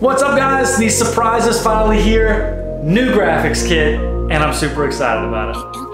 What's up guys? The surprise is finally here. New graphics kit, and I'm super excited about it.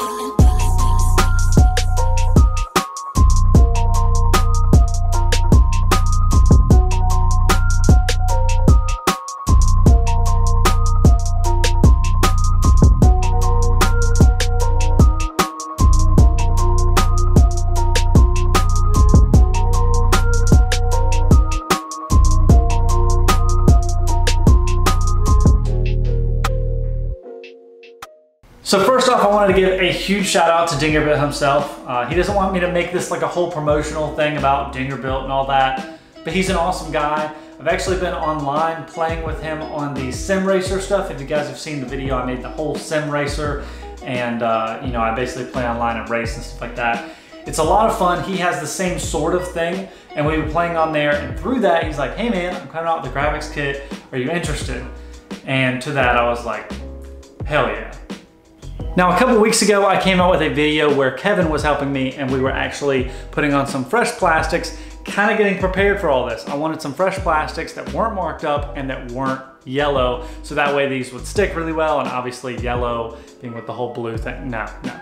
So first off, I wanted to give a huge shout out to Dingerbuilt himself. Uh, he doesn't want me to make this like a whole promotional thing about Dingerbuilt and all that, but he's an awesome guy. I've actually been online playing with him on the sim racer stuff. If you guys have seen the video, I made the whole sim racer and uh, you know, I basically play online and race and stuff like that. It's a lot of fun. He has the same sort of thing and we were playing on there and through that, he's like, hey man, I'm coming out with the graphics kit. Are you interested? And to that, I was like, hell yeah. Now a couple weeks ago I came out with a video where Kevin was helping me and we were actually putting on some fresh plastics, kind of getting prepared for all this. I wanted some fresh plastics that weren't marked up and that weren't yellow, so that way these would stick really well and obviously yellow being with the whole blue thing. No, no.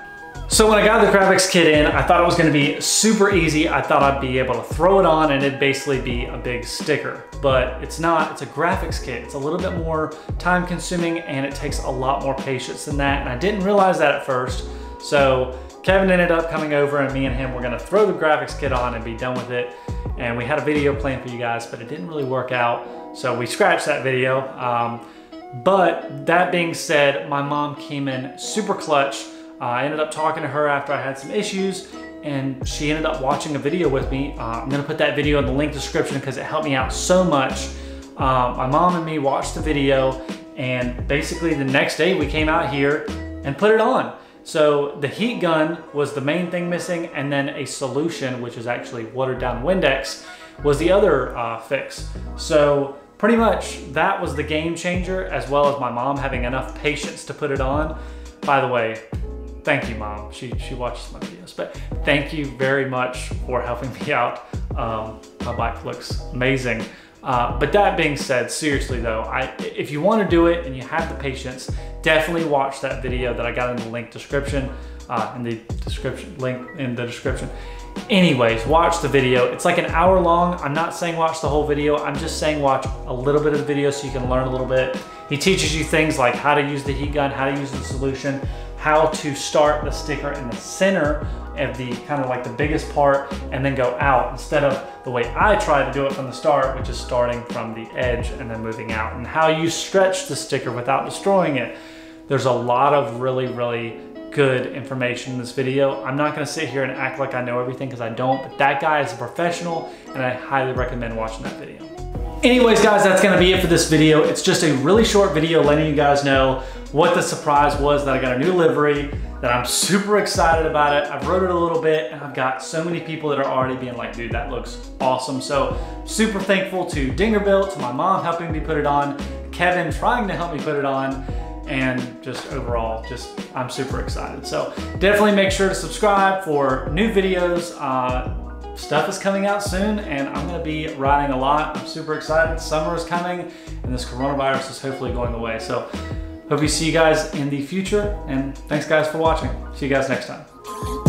So when I got the graphics kit in, I thought it was gonna be super easy. I thought I'd be able to throw it on and it'd basically be a big sticker, but it's not, it's a graphics kit. It's a little bit more time consuming and it takes a lot more patience than that. And I didn't realize that at first. So Kevin ended up coming over and me and him were gonna throw the graphics kit on and be done with it. And we had a video planned for you guys, but it didn't really work out. So we scratched that video. Um, but that being said, my mom came in super clutch uh, I ended up talking to her after I had some issues and she ended up watching a video with me. Uh, I'm gonna put that video in the link description because it helped me out so much. Um, my mom and me watched the video and basically the next day we came out here and put it on. So the heat gun was the main thing missing and then a solution, which is actually watered down Windex, was the other uh, fix. So pretty much that was the game changer as well as my mom having enough patience to put it on. By the way, thank you, mom. She, she watches my videos, but thank you very much for helping me out. Um, my bike looks amazing. Uh, but that being said, seriously though, I, if you want to do it and you have the patience, definitely watch that video that I got in the link description, uh, in the description, link in the description. Anyways, watch the video. It's like an hour long. I'm not saying watch the whole video. I'm just saying watch a little bit of the video so you can learn a little bit. He teaches you things like how to use the heat gun, how to use the solution, how to start the sticker in the center of the kind of like the biggest part and then go out instead of the way I try to do it from the start, which is starting from the edge and then moving out and how you stretch the sticker without destroying it. There's a lot of really, really good information in this video. I'm not gonna sit here and act like I know everything because I don't, but that guy is a professional and I highly recommend watching that video. Anyways, guys, that's gonna be it for this video. It's just a really short video letting you guys know what the surprise was that I got a new livery, that I'm super excited about it. I've wrote it a little bit and I've got so many people that are already being like, dude, that looks awesome. So super thankful to Dingerbuilt, to my mom helping me put it on, Kevin trying to help me put it on, and just overall, just I'm super excited. So definitely make sure to subscribe for new videos. Uh, stuff is coming out soon and I'm gonna be riding a lot. I'm super excited. Summer is coming and this coronavirus is hopefully going away. So Hope we see you guys in the future and thanks guys for watching. See you guys next time.